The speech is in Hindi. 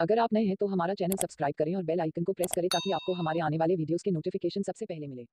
अगर आप नए हैं तो हमारा चैनल सब्सक्राइब करें और बेल आइकन को प्रेस करें ताकि आपको हमारे आने वाले वीडियोस के नोटिफिकेशन सबसे पहले मिले।